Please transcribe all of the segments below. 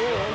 Somebody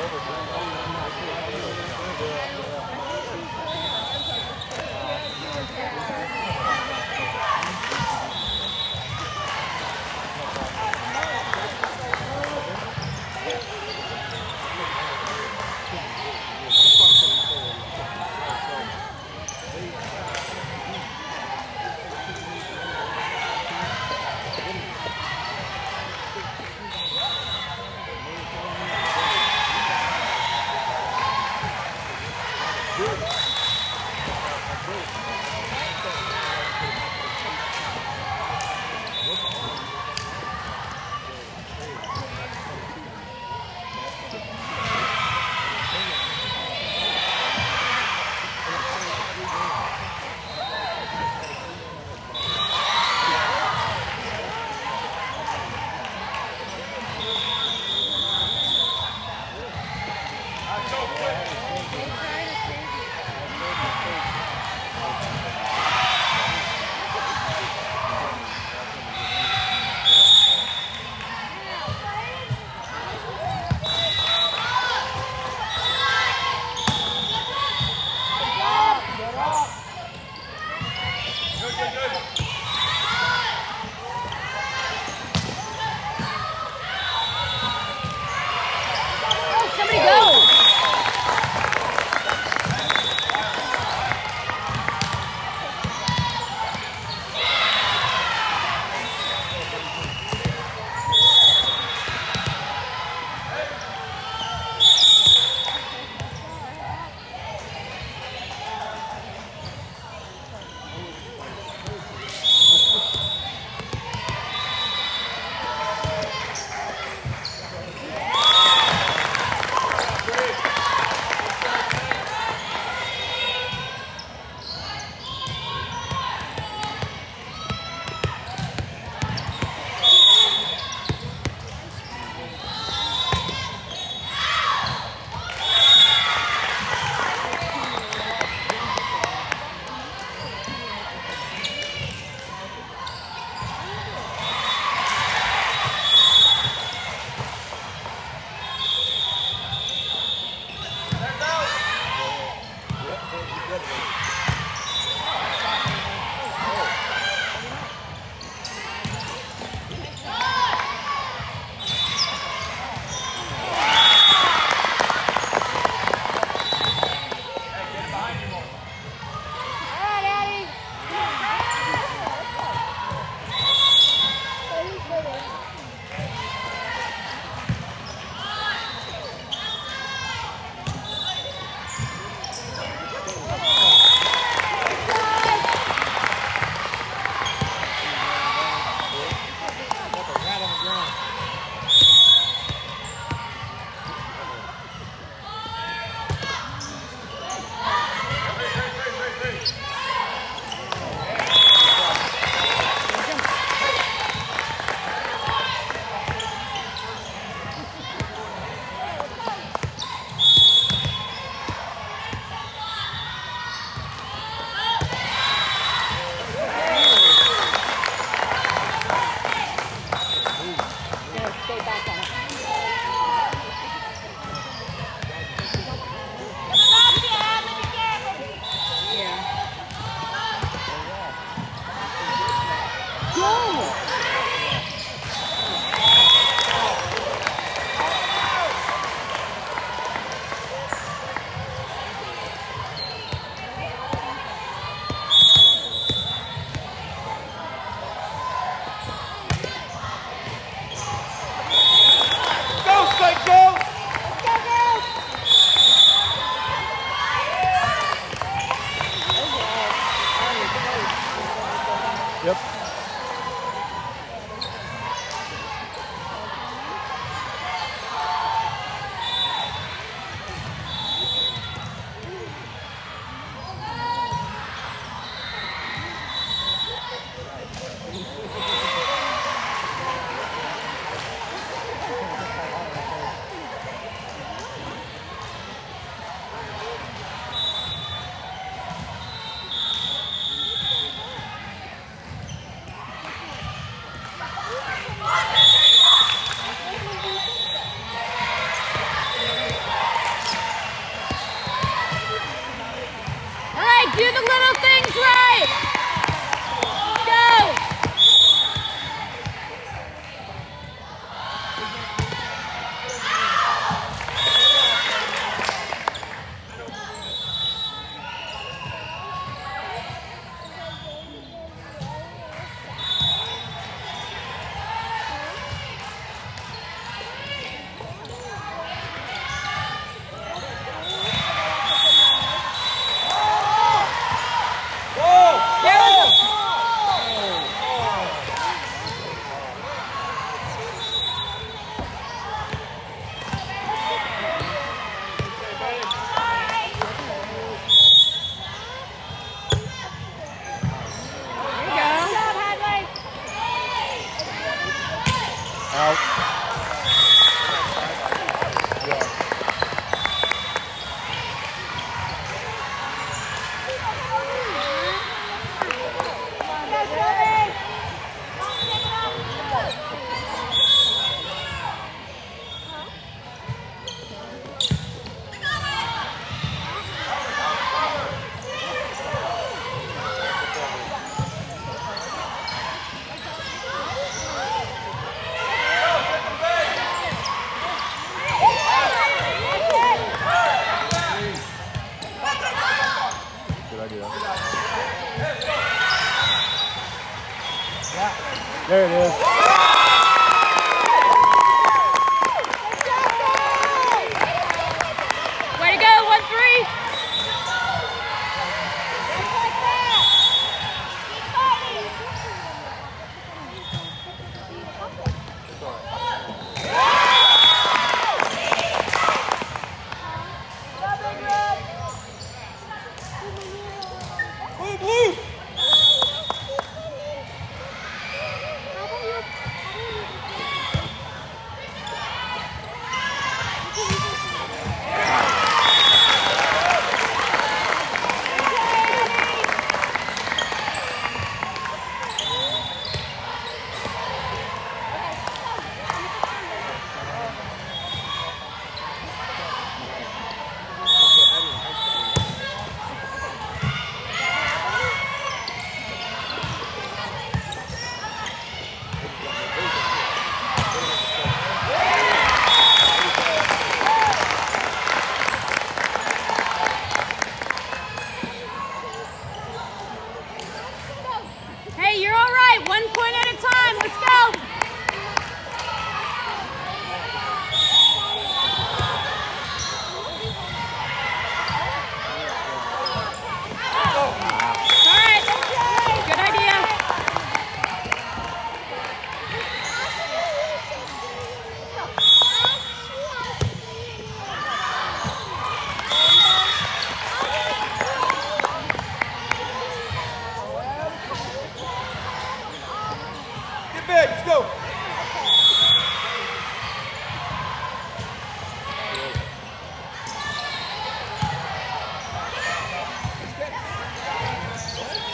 big. Let's go.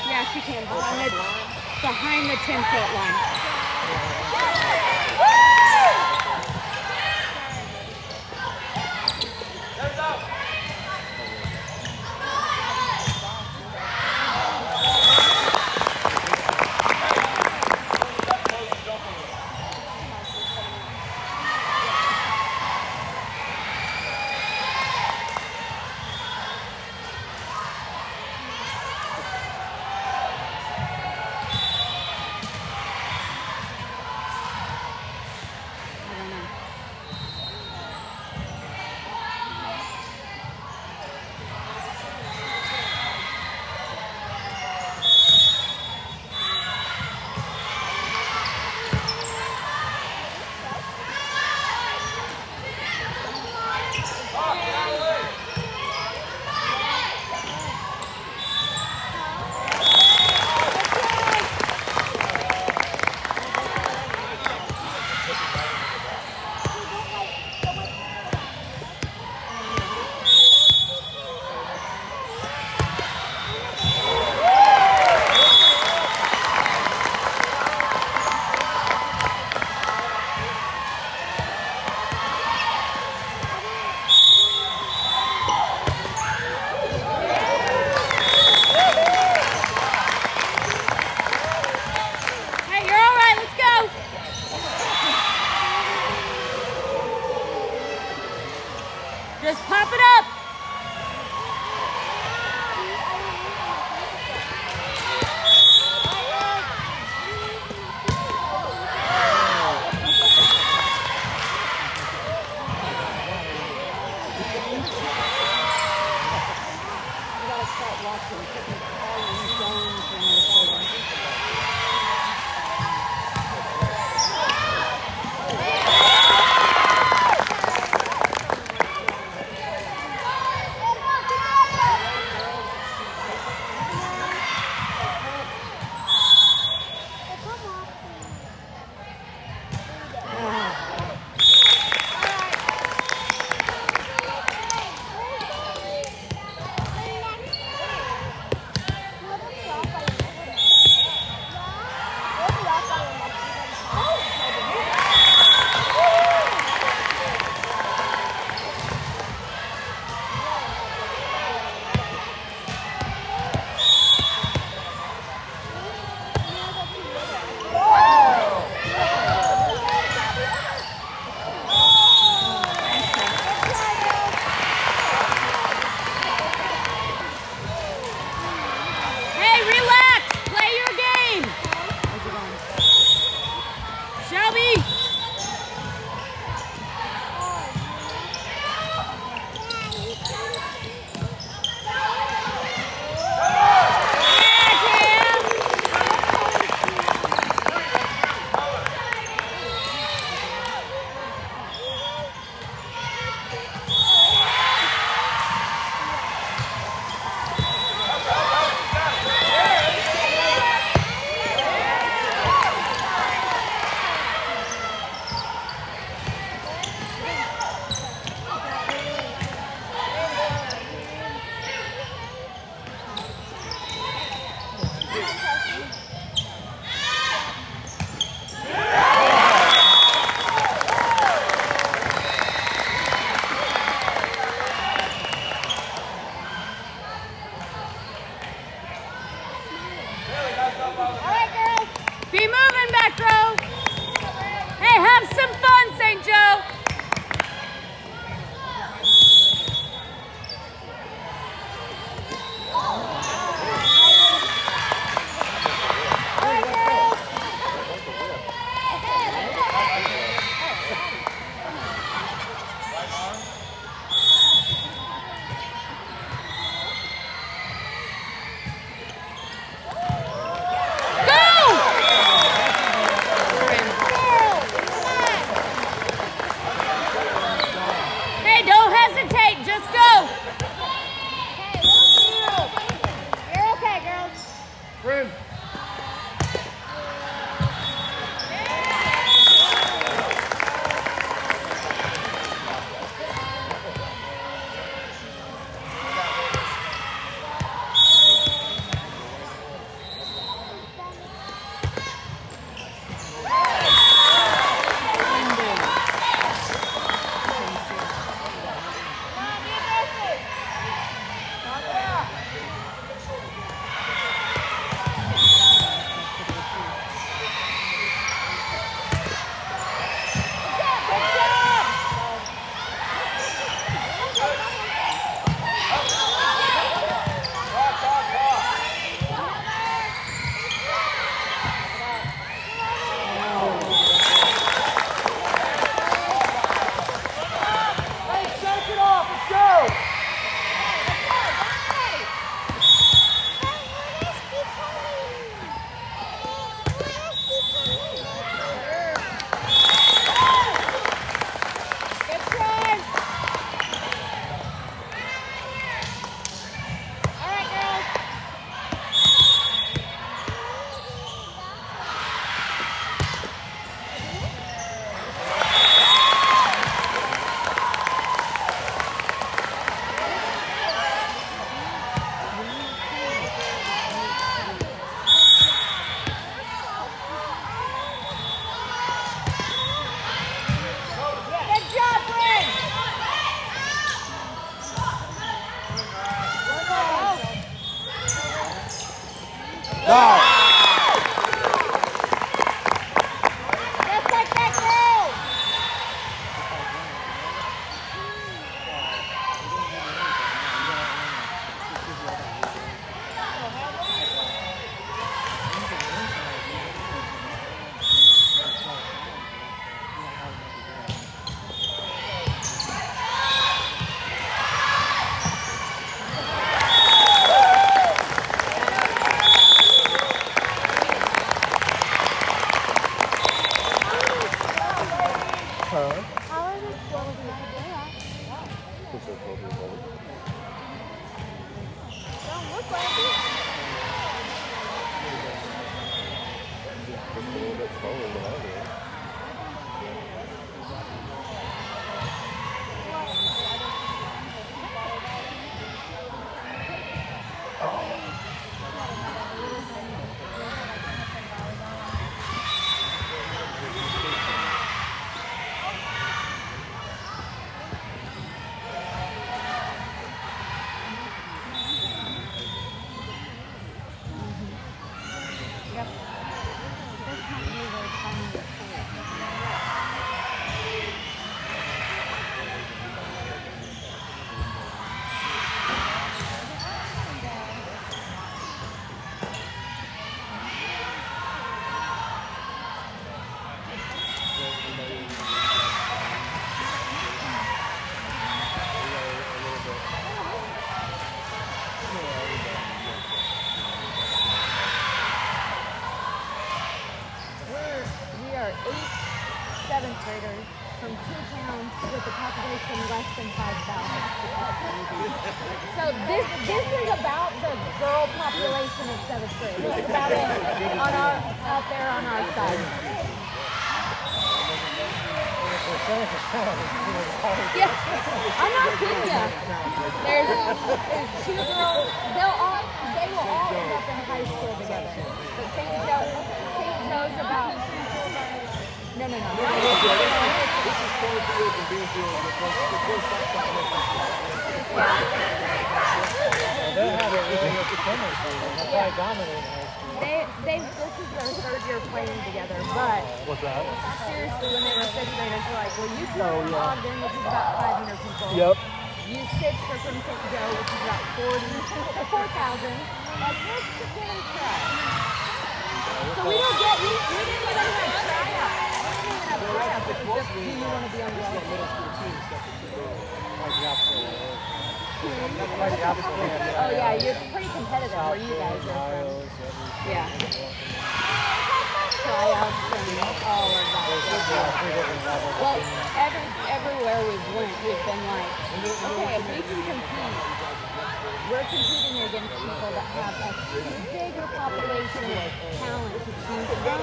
Yeah, she can. Behind the 10-foot line. start watching, picking all the stones in this a little bit slower than I do. with a population less than 5,000. So this this is about the girl population of seventh grade. It's about it on our, out there on our side. Yeah, I'm not kidding you. There's, there's two girls. They'll all they will all end up in high school together. But St. Joe's, St. Joe's about no, no, no. no, no, no. This is Corey and Bean Fields. The first, the first They the That's why I dominate. They, they, this is their third year playing together, but What's that? seriously, when they were fifth graders, they were like, well, you two oh, are oh, logged in, which is about 500 people. Yep. You six are from St. Joe, which is about 4,000. Like, let's. So we don't get, we, we didn't get a tryout. Oh yeah, you're pretty competitive where you guys are. Yeah. Well, every, everywhere we've went, we've been like, okay, if we can compete, we're competing against people that have a bigger population of talent to choose from.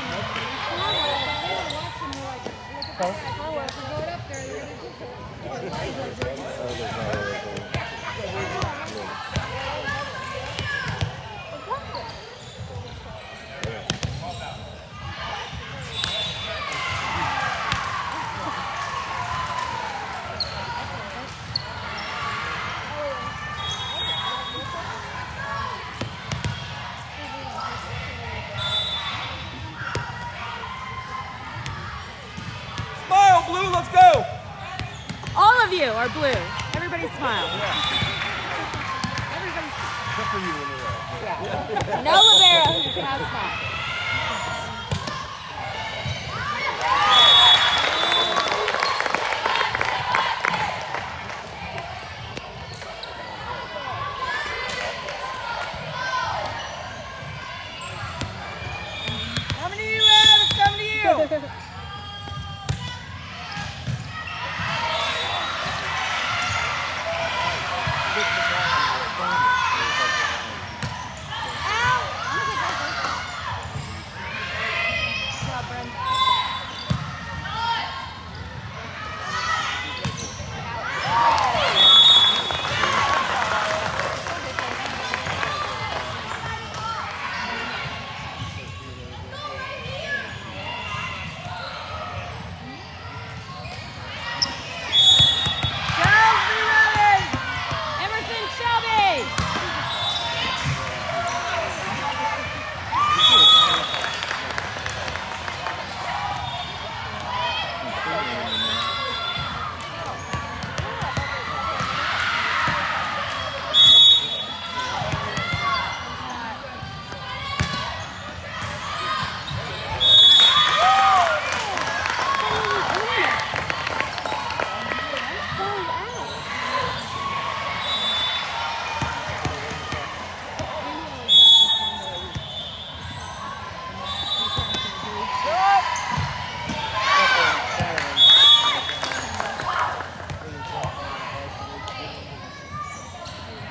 These, most of these girls played in last year. They have their own separate field guys. These are the seniors. She's only one of three that moves. The rest of them are. So they play We basketball. got a lot of chemistry playing together. We were even above you. Huh? Smile, Blue, let's go! All of you are blue. Everybody smile. Everybody Except for you in the row. Yeah. No libero. You can have smile. Coming to you, Ed! It's coming to you! Girls, be ready! Emerson Shelby.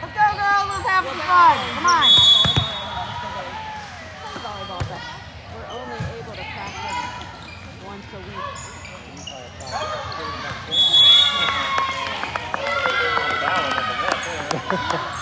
Let's go, girls! Let's have some fun! Come on! we're only able to practice once a week.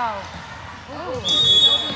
Go. You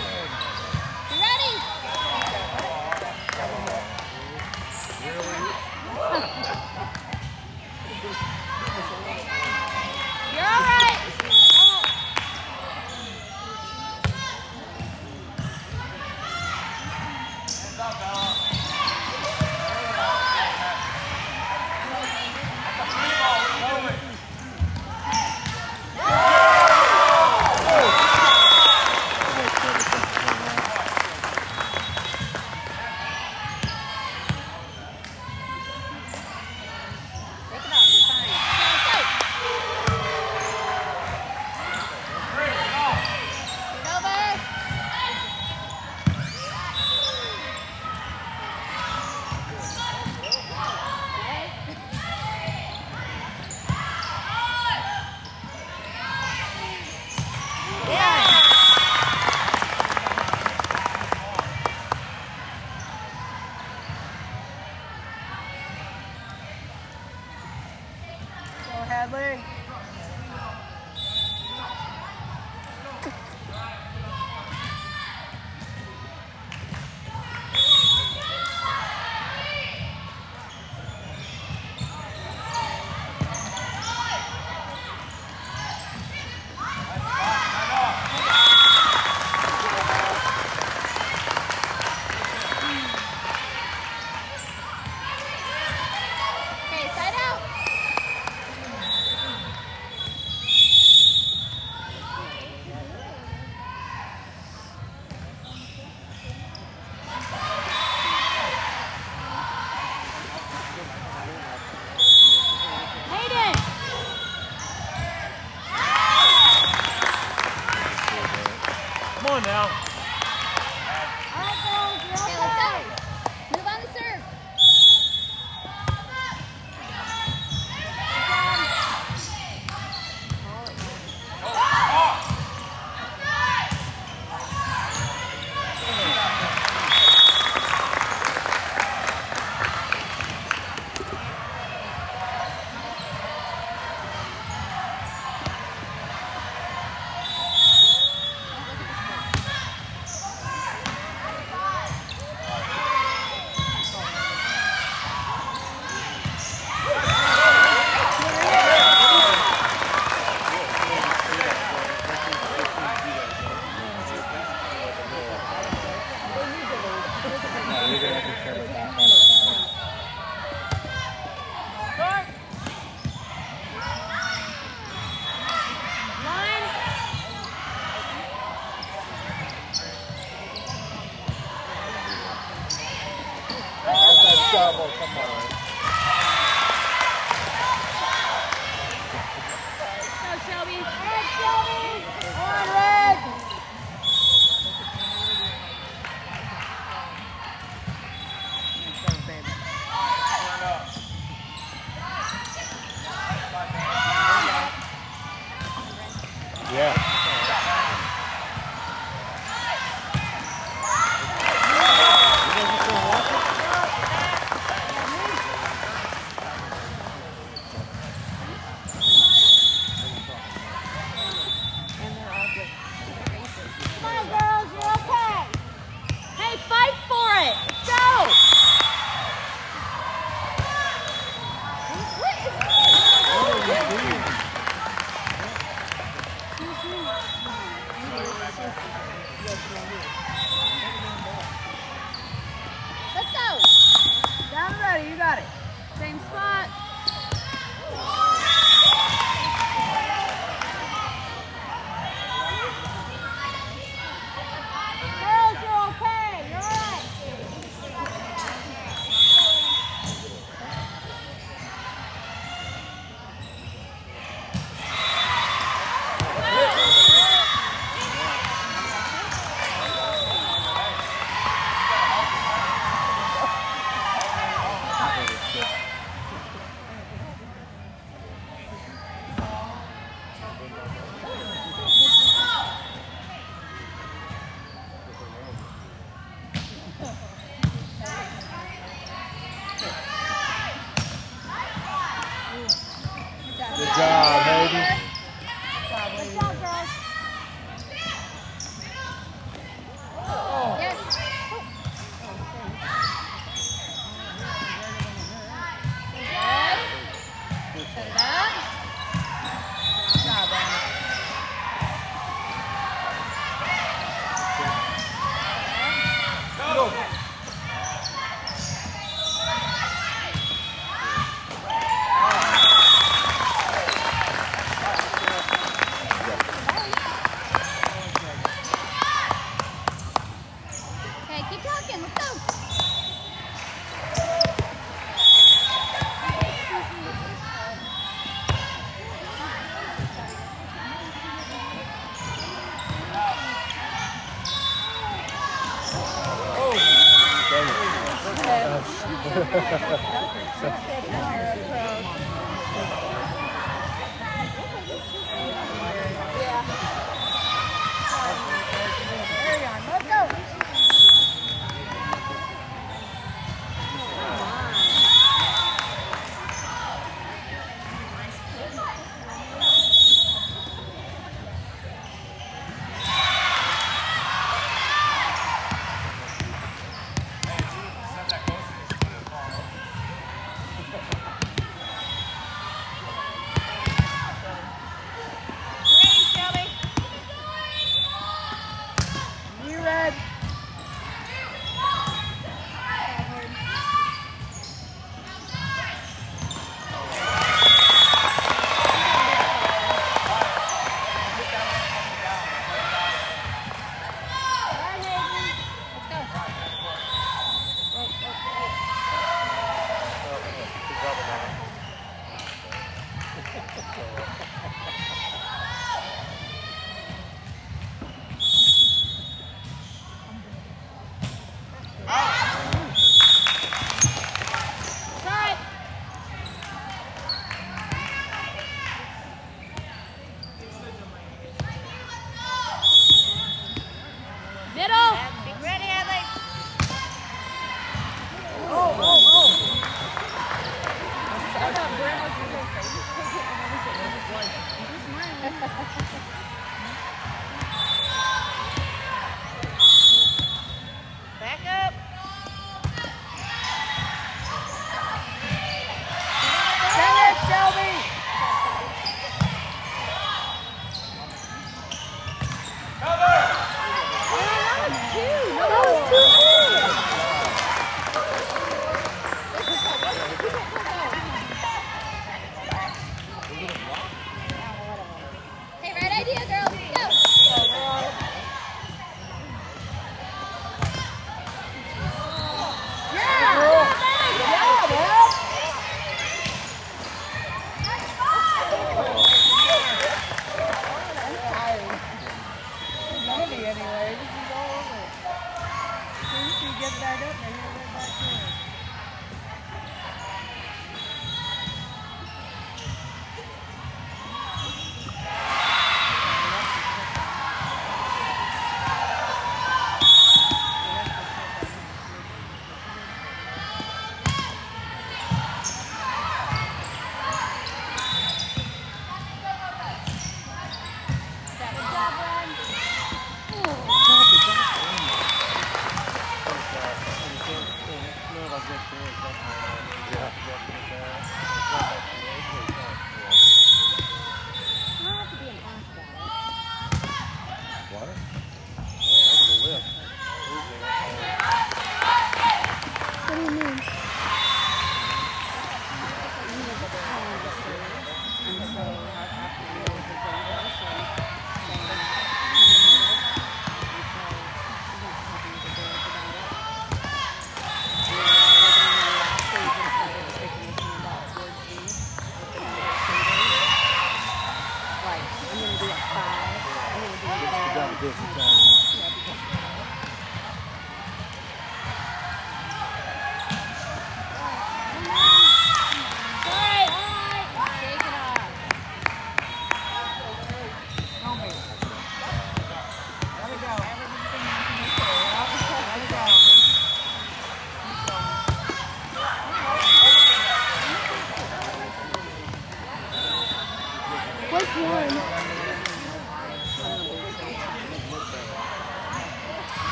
確かに。